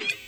you